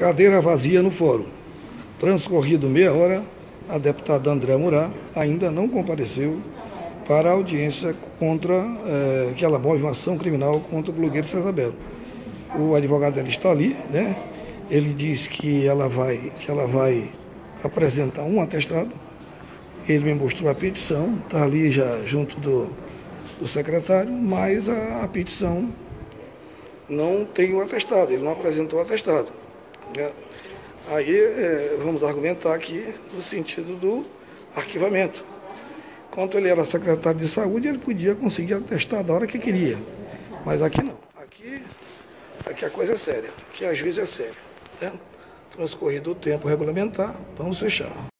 Cadeira vazia no fórum. Transcorrido meia hora, a deputada André Murá ainda não compareceu para a audiência contra é, que ela move uma ação criminal contra o blogueiro César Belo. O advogado dela está ali, né? Ele diz que ela vai, que ela vai apresentar um atestado. Ele me mostrou a petição, está ali já junto do, do secretário, mas a, a petição não tem o atestado, ele não apresentou o atestado. Né? Aí é, vamos argumentar aqui no sentido do arquivamento. Quando ele era secretário de saúde, ele podia conseguir atestar da hora que queria. Mas aqui não. Aqui, aqui a coisa é séria. Aqui às vezes é séria. Né? Transcorrido o tempo regulamentar, vamos fechar.